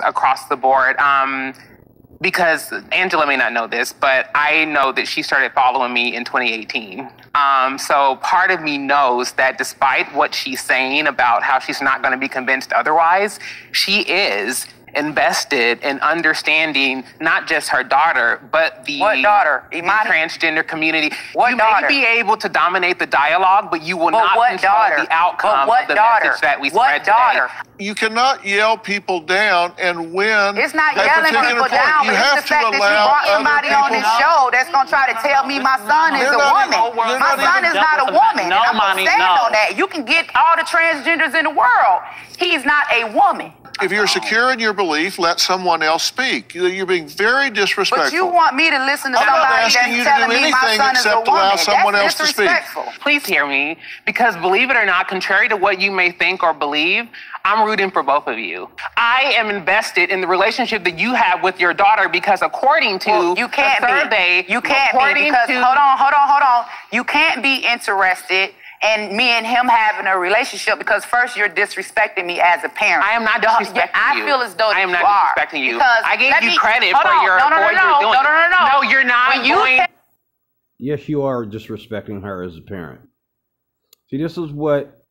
across the board. Um, because Angela may not know this, but I know that she started following me in 2018. Um, so part of me knows that despite what she's saying about how she's not going to be convinced otherwise, she is invested in understanding not just her daughter, but the, What daughter? Imani? transgender community. What you daughter? may be able to dominate the dialogue, but you will But not what control daughter? the outcome what of the daughter? message that we what spread daughter? today. You cannot yell people down and win. It's not a yelling people point. down, You but have it's the to fact that you brought somebody on people- this show that's gonna try to tell me my son is They're a woman. even- my son is not a woman. No, and I'm mommy, gonna stand no. on that. You can get all the transgenders in the world. He's not a woman. If you're secure in your belief, let someone else speak. You- You're being very disrespectful. But you want me to listen to I'm not somebody asking that's you to telling do me my anything son is a except allow someone that's else to speak. disrespectful. Please hear me, because believe it or not, contrary to what you may think or believe, I'm rooting for both of you. I am invested in the relationship that you have with your daughter because according to Well, you can't a survey, be. You can't be because to, hold on, hold on, hold on. You can't be interested in me and him having a relationship because first you're disrespecting me as a parent. I am not disrespecting disrespecting I you. feel as though I am not are. disrespecting you. Because I gave you me- credit for on, your no, no, for no, what no, you're doing. No, no, no, no. No, you're not When you going. said- Yes, you are disrespecting her as a parent. See, this is what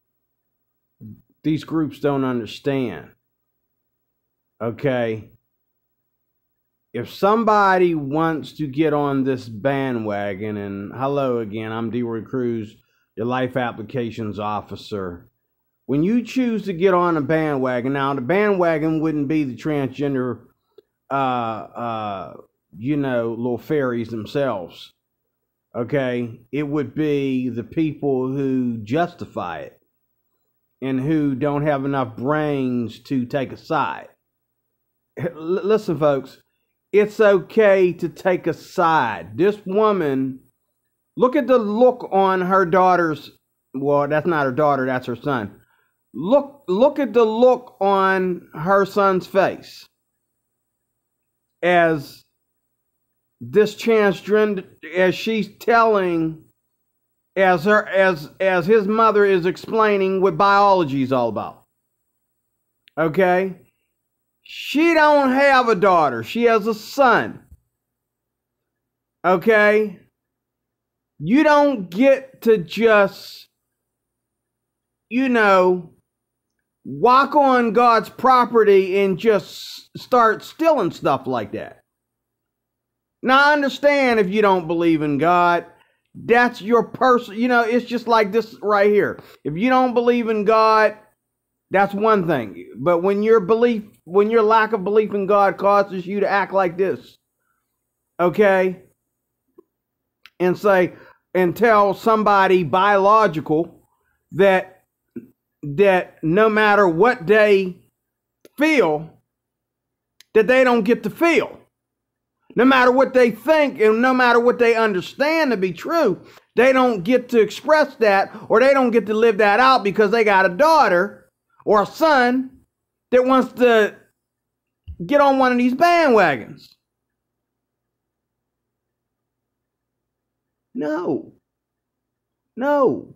these groups don't understand. Okay? If somebody wants to get on this bandwagon, and hello again, I'm DeRoy Cruz, your life applications officer. When you choose to get on a bandwagon, now the bandwagon wouldn't be the transgender, uh, uh, you know, little fairies themselves okay, it would be the people who justify it and who don't have enough brains to take a side. Listen, folks, it's okay to take a side. This woman, look at the look on her daughter's. Well, that's not her daughter, that's her son. Look, look at the look on her son's face as this transgender as she's telling as her as as his mother is explaining what biology is all about okay she don't have a daughter she has a son okay you don't get to just you know walk on god's property and just start stealing stuff like that now, I understand if you don't believe in God. That's your person. You know, it's just like this right here. If you don't believe in God, that's one thing. But when your belief, when your lack of belief in God causes you to act like this, okay, and say, and tell somebody biological that that no matter what they feel, that they don't get to feel no matter what they think and no matter what they understand to be true, they don't get to express that or they don't get to live that out because they got a daughter or a son that wants to get on one of these bandwagons. No. No.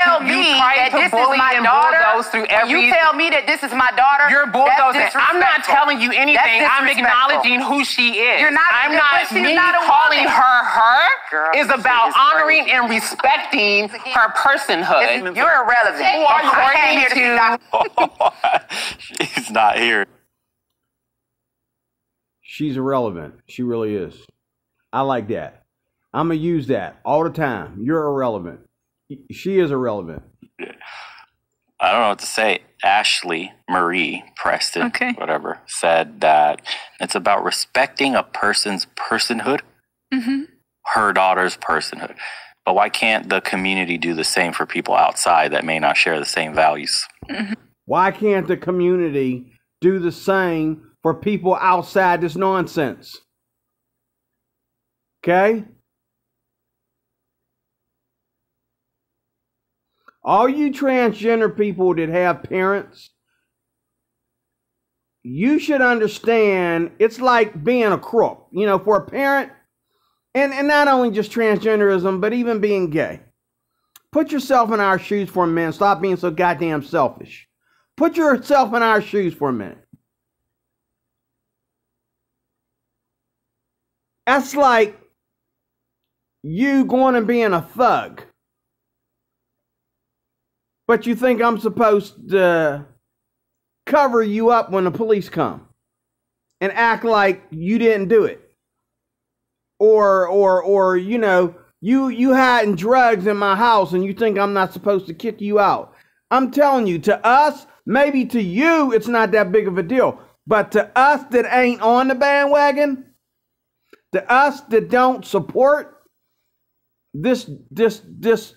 tell You me that this is my daughter. through when you tell me that this is my daughter, You're that's bulldozing. I'm not telling you anything. I'm acknowledging who she is. You're not- I'm not. Me not calling woman. her her Girl, is about is honoring crazy. and respecting her personhood. It's- You're irrelevant. Who are you I came according here to see to- Dr. She's not here. She's irrelevant. She really is. I like that. I'm going to use that all the time. You're irrelevant. She is irrelevant. I don't know what to say. Ashlee Marie Preston, Okay. whatever, said that it's about respecting a person's personhood, Mhm. her daughter's personhood. But why can't the community do the same for people outside that may not share the same values? Why can't the community do the same for people outside this nonsense? Okay? All you transgender people that have parents, you should understand it's like being a crook. You know, for a parent, and, and not only just transgenderism, but even being gay. Put yourself in our shoes for a minute. Stop being so goddamn selfish. put yourself in our shoes for a minute. That's like you going and being a thug. But you think I'm supposed to cover you up when the police come and act like you didn't do it. Or or or you know, you you hiding drugs in my house and you think I'm not supposed to kick you out. I'm telling you, to us, maybe to you it's not that big of a deal. But to us that ain't on the bandwagon, to us that don't support this this this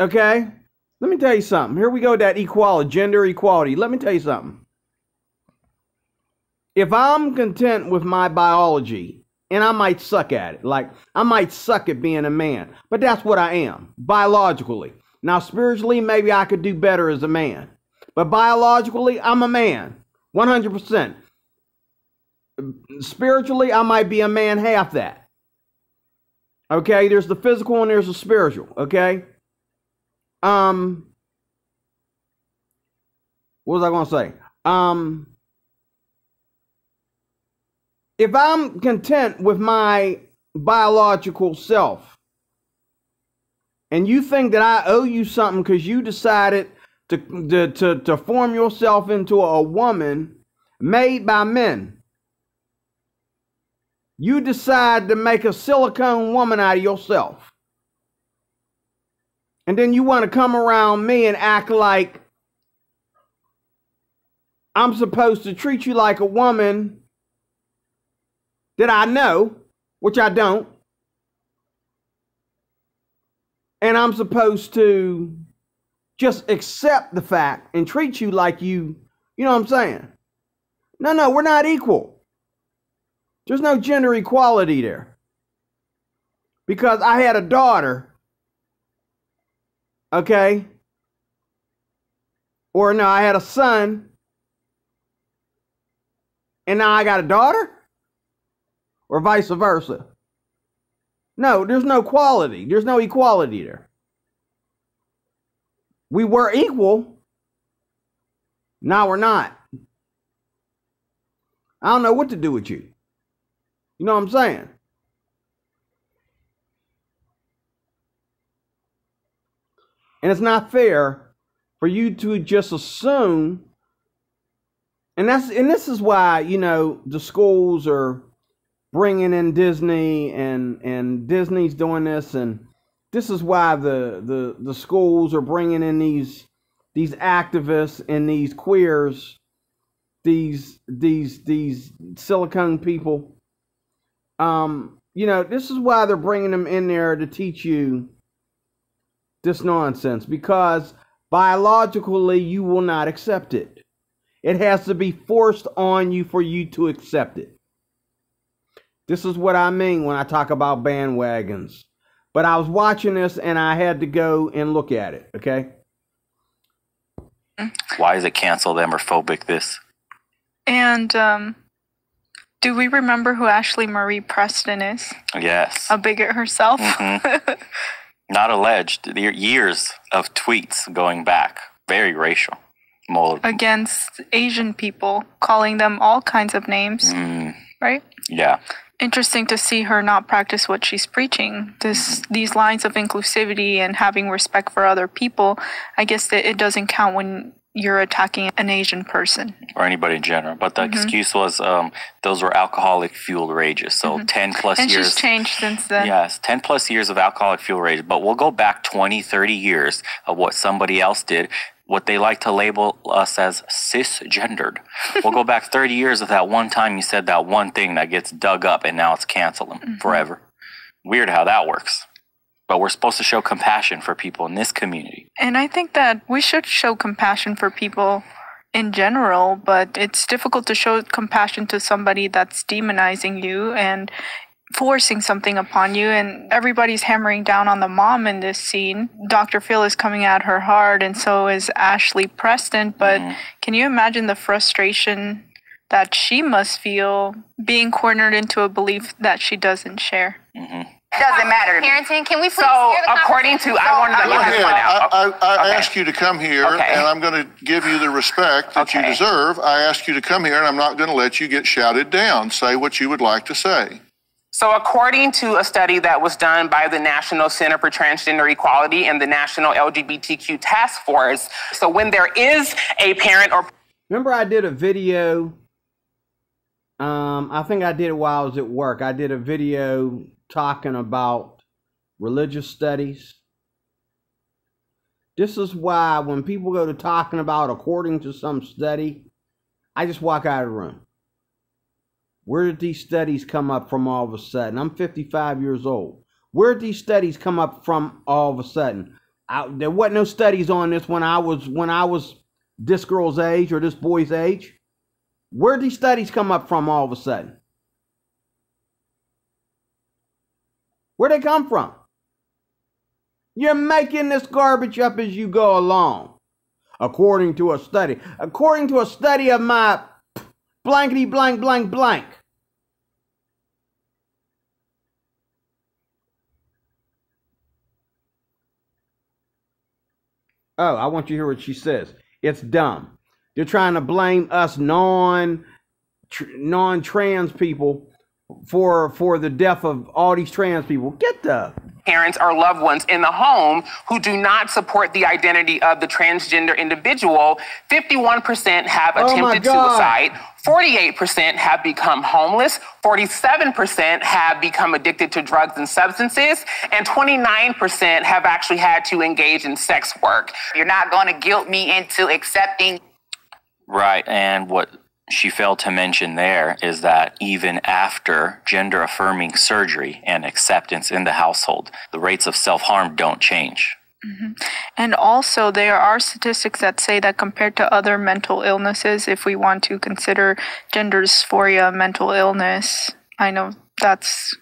okay? Let me tell you something. Here we go that equality gender equality. Let me tell you something. If i'm content with my biology and i might suck at it like i might suck at being a man but that's what i am biologically. Now spiritually maybe i could do better as a man but biologically i'm a man 100% spiritually i might be a man half that. Okay, there's the physical and there's the spiritual, okay? Um what was I going to say? Um if I'm content with my biological self and you think that I owe you something cuz you decided to, to to to form yourself into a woman made by men you decide to make a silicone woman out of yourself. And then you want to come around me and act like I'm supposed to treat you like a woman that I know, which I don't. And I'm supposed to just accept the fact and treat you like you, you know what I'm saying? No, no, we're not equal. There's no gender equality there. Because I had a daughter, okay? Or no, I had a son, and now I got a daughter? Or vice versa. No, there's no quality. There's no equality there. We were equal. Now we're not. I don't know what to do with you. You know what I'm saying? And it's not fair for you to just assume and that's and this is why, you know, the schools are bringing in Disney and and Disney's doing this and this is why the the the schools are bringing in these these activists and these queers these these these silicone people. Um, you know, this is why they're bringing them in there to teach you this nonsense because biologically you will not accept it. It has to be forced on you for you to accept it. This is what I mean when I talk about bandwagons. But I was watching this and I had to go and look at it, okay? Why is it cancel them or phobic this? And um, do we remember who Ashlee Marie Preston is? Yes. A bigot herself? Mhm. Not alleged. Years of tweets going back. Very racial. Mold. Against Asian people, calling them all kinds of names, Mm, right? yeah. Interesting to see her not practice what she's preaching. This these lines of inclusivity and having respect for other people. I guess that it doesn't count when you're attacking an Asian person. Or anybody in general. But Mm-hmm. the excuse was um, those were alcoholic fueled rages. So 10 plus Mm-hmm. And years. she's changed since then. Yes, 10 plus years of alcoholic fuel rage, but we'll go back 20, 30 years of what somebody else did, what they like to label us as cisgendered. we'll go back 30 years of that one time you said that one thing that gets dug up and now it's canceled Mm-hmm. forever. Weird how that works. But we're supposed to show compassion for people in this community. And I think that we should show compassion for people in general, but it's difficult to show compassion to somebody that's demonizing you and forcing something upon you and everybody's hammering down on the mom in this scene. Dr. Phil is coming at her hard and so is Ashlee Preston, but mm-hmm. can you imagine the frustration that she must feel being cornered into a belief that she doesn't share? Mm-hmm. Doesn't matter to me. Parenting. Can we please So, hear the according to, I wanted to Go this ahead. one I, out. I, I Okay. asked you to come here, Okay. and I'm going to give you the respect that you deserve. I asked you to come here, and I'm not going to let you get shouted down. Say what you would like to say. So, according to a study that was done by the National Center for Transgender Equality and the National LGBTQ Task Force, so when there is a parent or Remember, I did a video. Um, I think I did it while I was at work. I did a video talking about religious studies. This is why when people go to talking about according to some study, I just walk out of the room. Where did these studies come up from all of a sudden? I'm 55 years old. Where did these studies come up from all of a sudden? I, there wasn't no studies on this when I was when I was this girl's age or this boy's age. Where did these studies come up from all of a sudden? Where they come from? You're making this garbage up as you go along. According to a study. According to a study of my blankety blank blank blank. Oh, I want you to hear what she says. It's dumb. They're trying to blame us non non trans people for for the death of all these trans people. Get the parents or loved ones in the home who do not support the identity of the transgender individual, 51% have Oh attempted God. suicide, 48% have become homeless, 47% have become addicted to drugs and substances, and 29% have actually had to engage in sex work. You're not going to guilt me into accepting Right. And what she failed to mention there is that even after gender affirming surgery and acceptance in the household, the rates of self harm don't change. Mm-hmm. And also, there are statistics that say that compared to other mental illnesses, if we want to consider gender dysphoria a mental illness, I know that's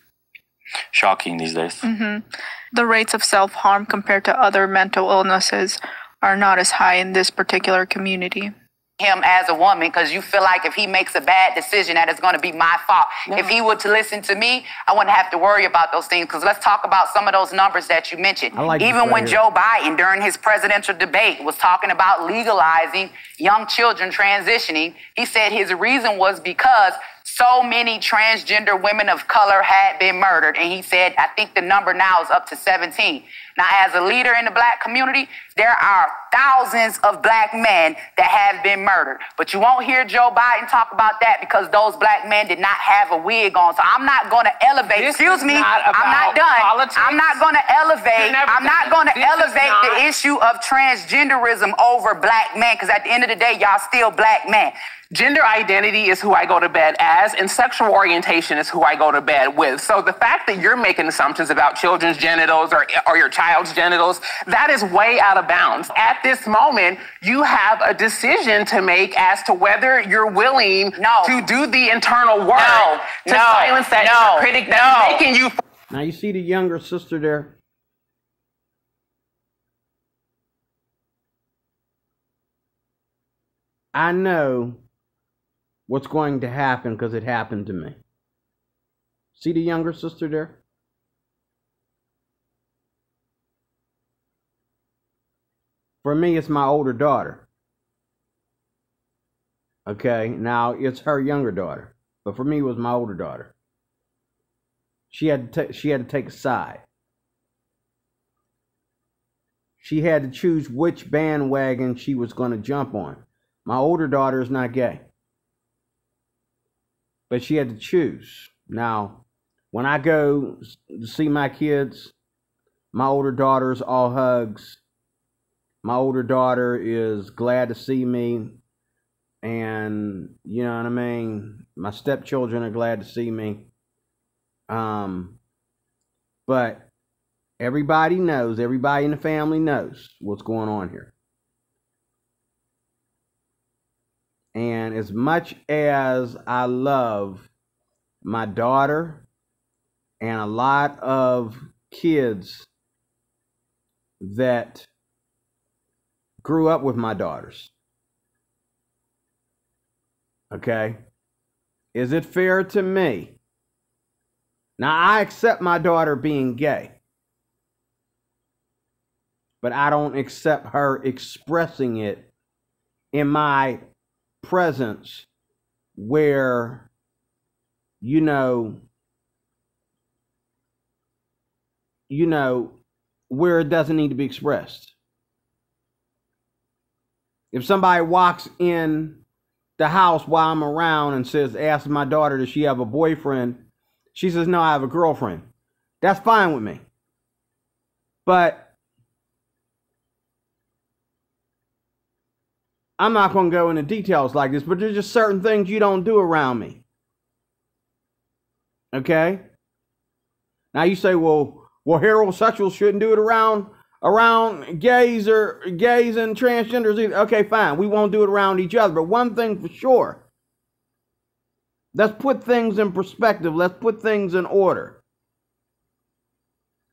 Shocking these days. Mm-hmm. the rates of self harm compared to other mental illnesses are not as high in this particular community. Him as a woman because you feel like if he makes a bad decision that it's going to be my fault. If he were to listen to me, I wouldn't have to worry about those things because let's talk about some of those numbers that you mentioned. Like Even when. Joe Biden during his presidential debate was talking about legalizing young children transitioning, he said his reason was because so many transgender women of color had been murdered. And he said, I think the number now is up to 17. Now, as a leader in the black community, there are thousands of black men that have been murdered. But you won't hear Joe Biden talk about that because those black men did not have a wig on. So I'm not going to elevate. This Excuse me. not I'm not done. politics. I'm not going to elevate. I'm not going to elevate the issue of transgenderism over black men because at the end of the day, y'all still black men. Gender identity is who I go to bed as, and sexual orientation is who I go to bed with. So the fact that you're making assumptions about children's genitals or, or your child's genitals, that is way out of bounds. At this moment, you have a decision to make as to whether you're willing No. to do the internal work No. to No. silence that No. inner critic that's No. making you Now you see the younger sister there. I know what's going to happen because it happened to me. See the younger sister there? For me, it's my older daughter. Okay, now it's her younger daughter, but for me, it was my older daughter. She had to she had to take a side. She had to choose which bandwagon she was going to jump on. My older daughter is not gay, but she had to choose. Now, when I go to see my kids, my older daughter's all hugs. My older daughter is glad to see me, and you know what I mean. My stepchildren are glad to see me. Um, but everybody knows, everybody in the family knows what's going on here. And as much as I love my daughter and a lot of kids that grew up with my daughters, okay, is it fair to me? Now, I accept my daughter being gay, but I don't accept her expressing it in my presence where, you know, you know, where it doesn't need to be expressed. If somebody walks in the house while I'm around and says, ask my daughter, does she have a boyfriend? She says, no, I have a girlfriend. That's fine with me. But I'm not going to go into details like this, but there's just certain things you don't do around me. Okay? Now you say, well, well, heterosexuals shouldn't do it around around gays or gays and transgenders either. Okay, fine. We won't do it around each other. But one thing for sure. Let's put things in perspective. Let's put things in order.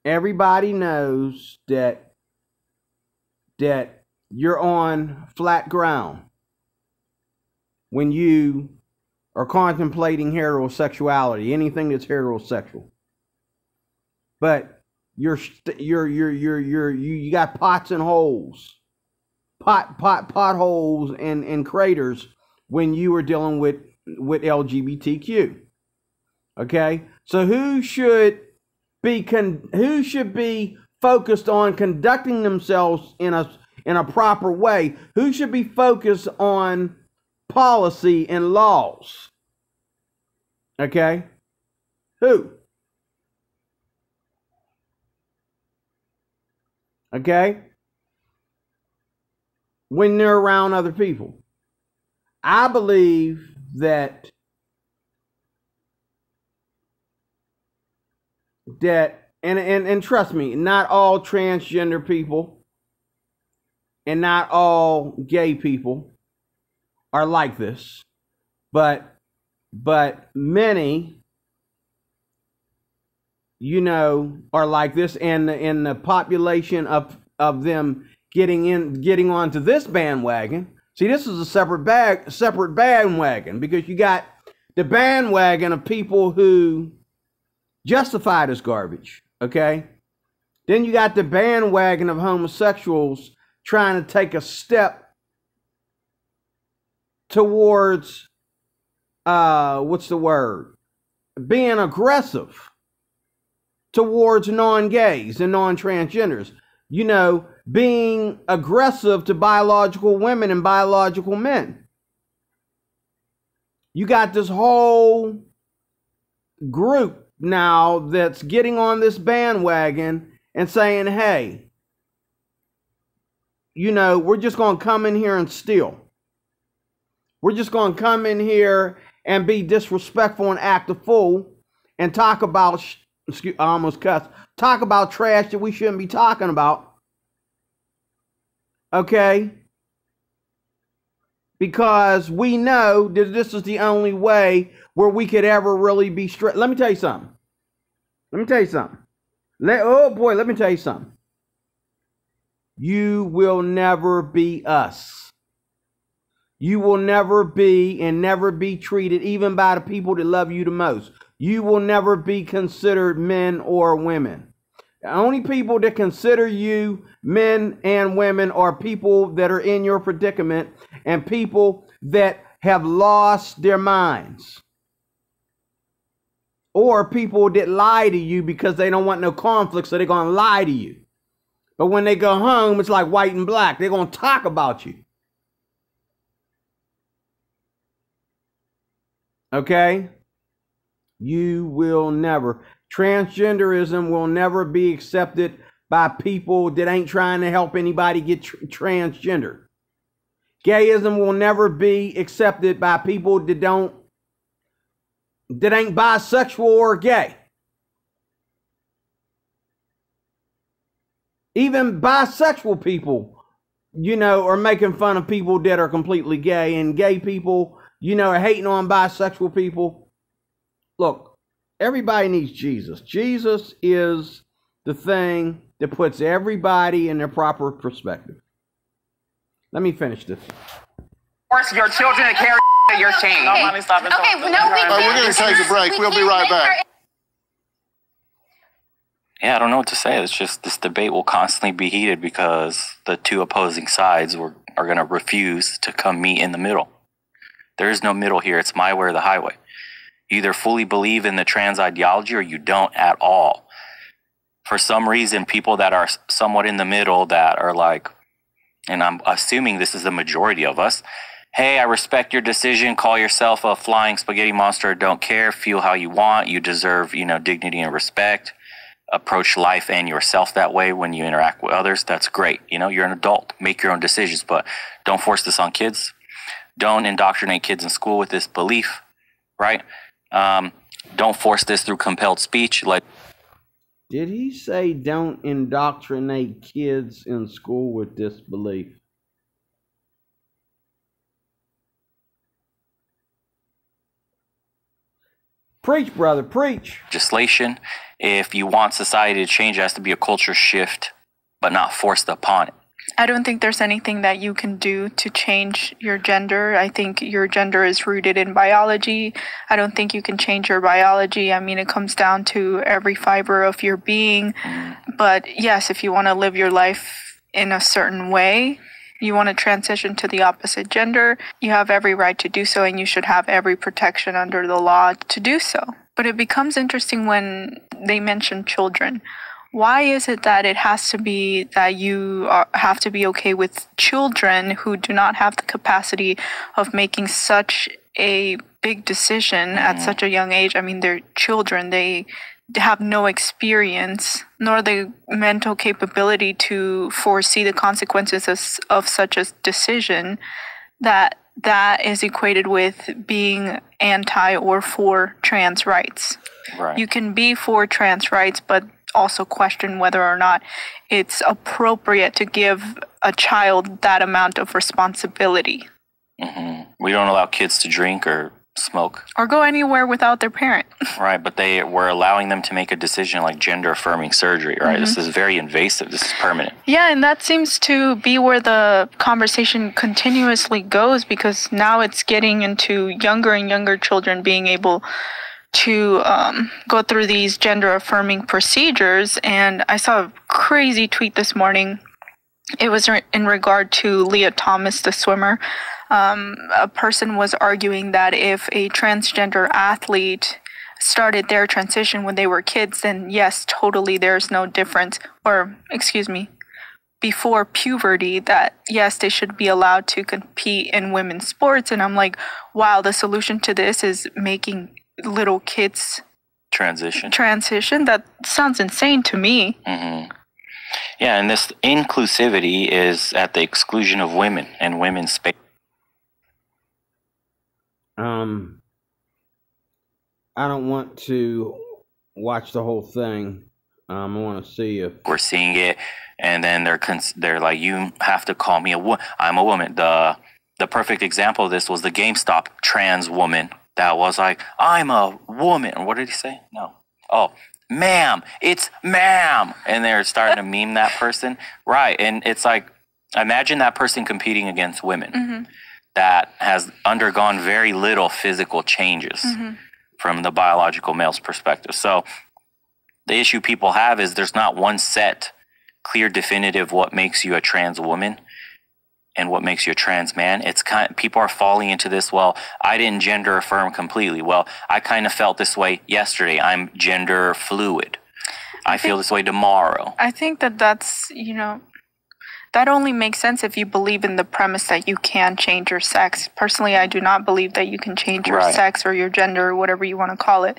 Everybody knows that that you're on flat ground when you are contemplating heterosexuality, anything that's heterosexual. But you're you're you're you're you're you, you got pots and holes, pot pot potholes and and craters when you are dealing with with LGBTQ. Okay, so who should be con- who should be focused on conducting themselves in a in a proper way? Who should be focused on policy and laws? Okay, who? Okay? When they're around other people. I believe that that and, and and trust me, not all transgender people and not all gay people are like this. But but many you know, are like this, and in the population of of them getting in, getting onto this bandwagon. See, this is a separate bag, separate bandwagon because you got the bandwagon of people who justify this garbage. Okay, then you got the bandwagon of homosexuals trying to take a step towards uh, what's the word? Being aggressive towards non gays and non transgenders. You know, being aggressive to biological women and biological men. You got this whole group now that's getting on this bandwagon and saying, hey, you know, we're just going to come in here and steal. We're just going to come in here and be disrespectful and act a fool and talk about excuse, I almost cussed. Talk about trash that we shouldn't be talking about. Okay? Because we know that this is the only way where we could ever really be straight. Let me tell you something. Let me tell you something. Let, oh boy, let me tell you something. You will never be us. You will never be and never be treated, even by the people that love you the most you will never be considered men or women. The only people that consider you men and women are people that are in your predicament and people that have lost their minds. Or people that lie to you because they don't want no conflict, so they're going to lie to you. But when they go home, it's like white and black. They're going to talk about you. Okay? You will never. Transgenderism will never be accepted by people that ain't trying to help anybody get tr- transgender. Gayism will never be accepted by people that don't that ain't bisexual or gay. Even bisexual people, you know, are making fun of people that are completely gay, and gay people, you know, are hating on bisexual people look, everybody needs Jesus. Jesus is the thing that puts everybody in their proper perspective. Let me finish this. Force your children to carry your shame. Okay, okay, no, we All right, we're going to take a break. We'll be right back. Yeah, I don't know what to say. It's just this debate will constantly be heated because the two opposing sides were, are going to refuse to come meet in the middle. There is no middle here. It's my way or the highway. You either fully believe in the trans ideology or you don't at all. For some reason, people that are somewhat in the middle that are like, and I'm assuming this is the majority of us. Hey, I respect your decision. Call yourself a flying spaghetti monster. Don't care. Feel how you want. You deserve, you know, dignity and respect. Approach life and yourself that way when you interact with others. That's great. You know, you're an adult. Make your own decisions, but don't force this on kids. Don't indoctrinate kids in school with this belief, right? Um, don't force this through compelled speech. Like, Did he say don't indoctrinate kids in school with this belief? Preach, brother, preach. legislation. If you want society to change, it has to be a culture shift, but not forced upon it. I don't think there's anything that you can do to change your gender. I think your gender is rooted in biology. I don't think you can change your biology. I mean, it comes down to every fiber of your being. Mm. But yes, if you want to live your life in a certain way, you want to transition to the opposite gender, you have every right to do so, and you should have every protection under the law to do so. But it becomes interesting when they mention children. Why is it that it has to be that you are, have to be okay with children who do not have the capacity of making such a big decision at mm-hmm. such a young age? I mean, they're children. They have no experience nor the mental capability to foresee the consequences of, of such a decision that that is equated with being anti or for trans rights. Right. You can be for trans rights, but also question whether or not it's appropriate to give a child that amount of responsibility mm-hmm. we don't allow kids to drink or smoke, or go anywhere without their parent. right? But they we're allowing them to make a decision like gender affirming surgery, right? This is very invasive. This is permanent. Yeah, and that seems to be where the conversation continuously goes because now it's getting into younger and younger children being able to um, go through these gender affirming procedures. And I saw a crazy tweet this morning. It was in regard to Lia Thomas, the swimmer. Um, a person was arguing that if a transgender athlete started their transition when they were kids, then yes, totally, there's no difference. Or, excuse me, before puberty that yes they should be allowed to compete in women's sports and i'm like wow the solution to this is making little kids Transition. transition that sounds insane to me Yeah, and this inclusivity is at the exclusion of women and women's space. Um, I don't want to watch the whole thing. Um, I want to see if We're seeing it, and then they're cons- they're like, you have to call me a woman. I'm a woman. The the perfect example of this was the GameStop trans woman that was like, I'm a woman. What did he say? No. Oh, ma'am, it's ma'am, and they're starting to meme that person, right? And it's like, imagine that person competing against women that has undergone very little physical changes mm-hmm. from the biological male's perspective. So the issue people have is there's not one set, clear, definitive what makes you a trans woman and what makes you a trans man. It's kind people are falling into this. Well, I didn't gender affirm completely. Well, I kind of felt this way yesterday. I'm gender fluid. I feel this way tomorrow. i think that that's you know that only makes sense if you believe in the premise that you can change your sex. Personally, I do not believe that you can change your Right. sex or your gender or whatever you want to call it.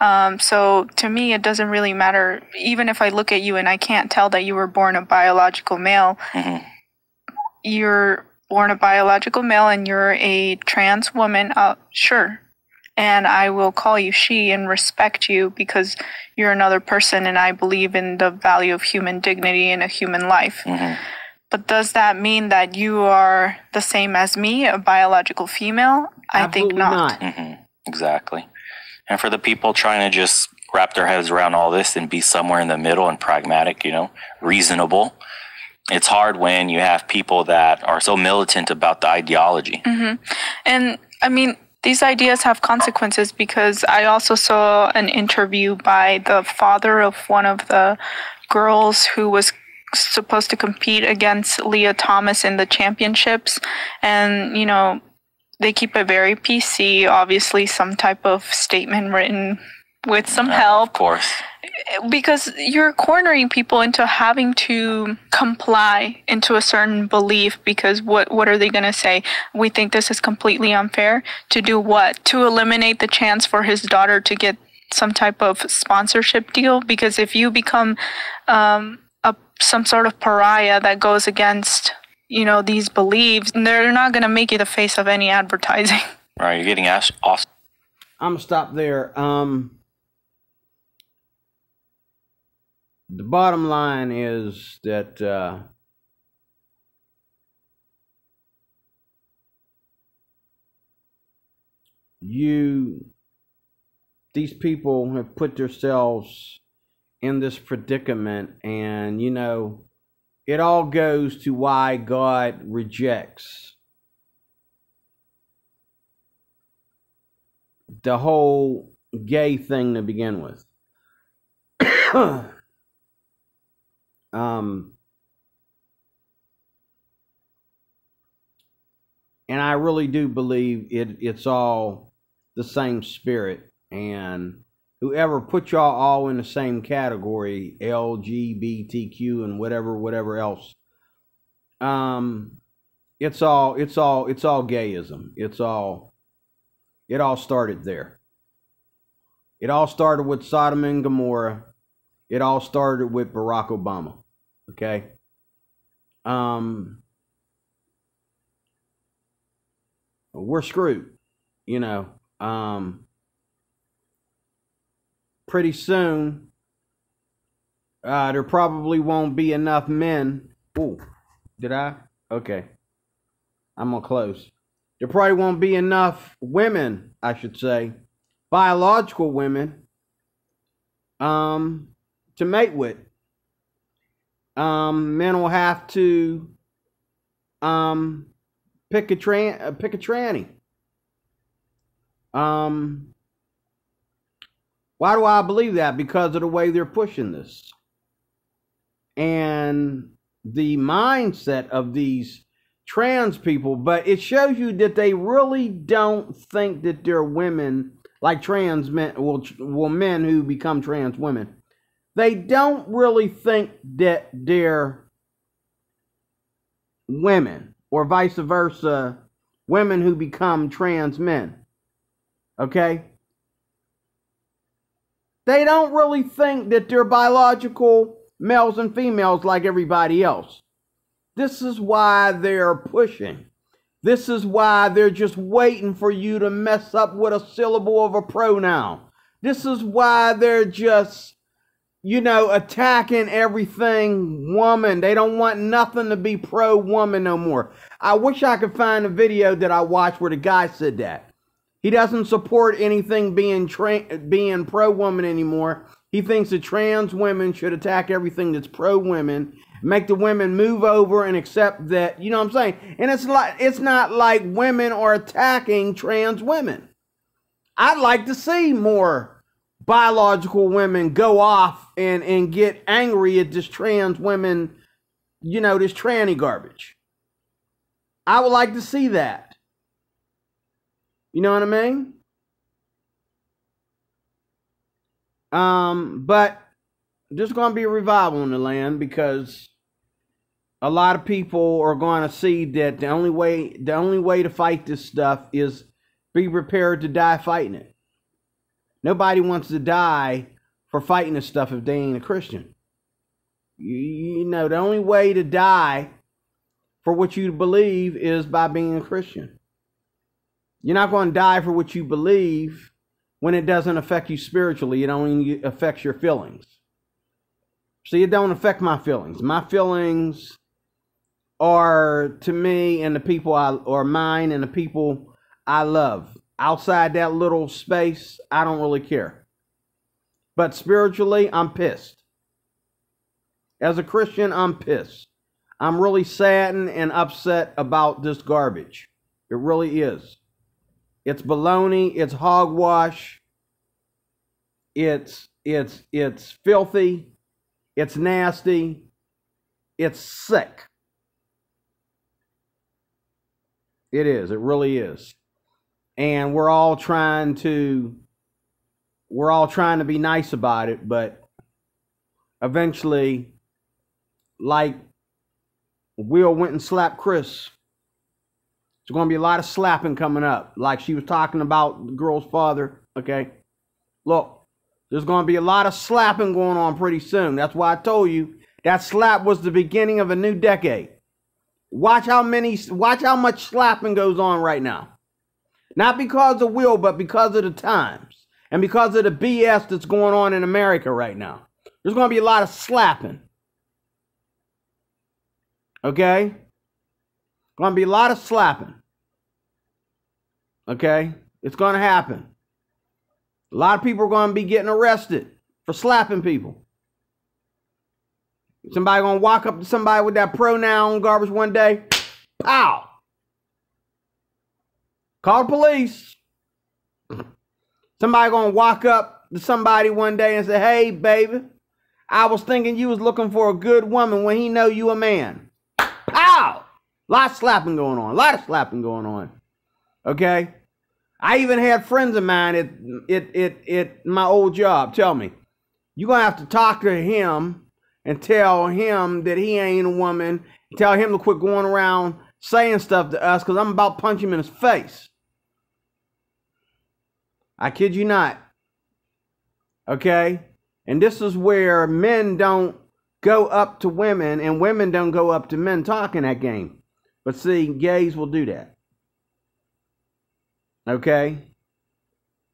Um, so to me, it doesn't really matter. Even if I look at you and I can't tell that you were born a biological male, you're born a biological male and you're a trans woman, uh, sure. And I will call you she and respect you because you're another person and I believe in the value of human dignity and a human life. But does that mean that you are the same as me, a biological female? I think Absolutely not. Mm-hmm. Exactly. And for the people trying to just wrap their heads around all this and be somewhere in the middle and pragmatic, you know, reasonable, it's hard when you have people that are so militant about the ideology. Mm-hmm. And I mean, these ideas have consequences because I also saw an interview by the father of one of the girls who was supposed to compete against Lia Thomas in the championships. And, you know, they keep it very PC, obviously, some type of statement written with some help. Of course. Because you're cornering people into having to comply into a certain belief because what what are they going to say? We think this is completely unfair. To do what? To eliminate the chance for his daughter to get some type of sponsorship deal because if you become um, some sort of pariah that goes against you know these beliefs, and they're not going to make you the face of any advertising. Right, you're getting asked off. I'm gonna stop there. Um, the bottom line is that uh, you, these people have put themselves in this predicament, and you know, it all goes to why God rejects the whole gay thing to begin with. um, and I really do believe it. It's all the same spirit, and whoever put y'all all in the same category, LGBTQ and whatever, whatever else. Um, it's all, it's all, it's all gayism. It's all, it all started there. It all started with Sodom and Gomorrah. It all started with Barack Obama. Okay. Um, we're screwed, you know. Um, pretty soon, uh, there probably won't be enough men. Oh, did I? Okay. I'm gonna close. There probably won't be enough women, I should say, biological women, um, to mate with. Um, men will have to, um, pick a tran, uh, pick a tranny. Um, why do I believe that? Because of the way they're pushing this. And the mindset of these trans people, but it shows you that they really don't think that they're women like trans men, well, well men who become trans women. They don't really think that they're women or vice versa, women who become trans men. Okay? They don't really think that they're biological males and females like everybody else. This is why they're pushing. This is why they're just waiting for you to mess up with a syllable of a pronoun. This is why they're just, you know, attacking everything woman. They don't want nothing to be pro woman no more. I wish I could find a video that I watched where the guy said that. He doesn't support anything being tra- being pro woman anymore. He thinks that trans women should attack everything that's pro women, make the women move over and accept that. You know what I'm saying? And it's like it's not like women are attacking trans women. I'd like to see more biological women go off and and get angry at this trans women, you know, this tranny garbage. I would like to see that. You know what I mean? Um, but there's going to be a revival in the land because a lot of people are going to see that the only way the only way to fight this stuff is be prepared to die fighting it. Nobody wants to die for fighting this stuff if they ain't a Christian. You, you know, the only way to die for what you believe is by being a Christian. You're not going to die for what you believe when it doesn't affect you spiritually. It only affects your feelings. See, it don't affect my feelings. My feelings are to me and the people I or mine and the people I love. Outside that little space, I don't really care. But spiritually, I'm pissed. As a Christian, I'm pissed. I'm really saddened and upset about this garbage. It really is. It's baloney. It's hogwash. It's it's it's filthy. It's nasty. It's sick. It is. It really is. And we're all trying to we're all trying to be nice about it, but eventually like Will went and slapped Chris. There's going to be a lot of slapping coming up. Like she was talking about the girl's father. Okay. Look, there's going to be a lot of slapping going on pretty soon. That's why I told you that slap was the beginning of a new decade. Watch how many, watch how much slapping goes on right now. Not because of Will, but because of the times and because of the BS that's going on in America right now. There's going to be a lot of slapping. Okay? To be a lot of slapping. Okay? It's to happen. A lot of people are to be getting arrested for slapping people. Somebody to walk up to somebody with that pronoun garbage one day. Pow! Call the police. Somebody to walk up to somebody one day and say, "Hey, baby, I was thinking you was looking for a good woman when he know you a man." Pow! Lot of slapping going on. A lot of slapping going on. Okay? I even had friends of mine at it it it my old job tell me, you're gonna have to talk to him and tell him that he ain't a woman. Tell him to quit going around saying stuff to us because I'm about to punch him in his face. I kid you not. Okay? And this is where men don't go up to women and women don't go up to men talking that game. But see, gays will do that. Okay?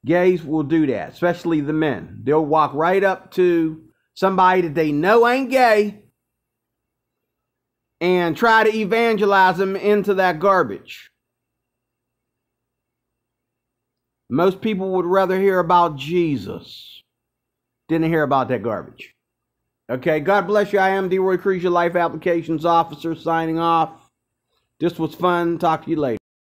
Gays will do that, especially the men. They'll walk right up to somebody that they know ain't gay and try to evangelize them into that garbage. Most people would rather hear about Jesus than hear about that garbage. Okay, God bless you. I am D. Roy Cruz, your Life Applications Officer, signing off. This was fun. Talk to you later.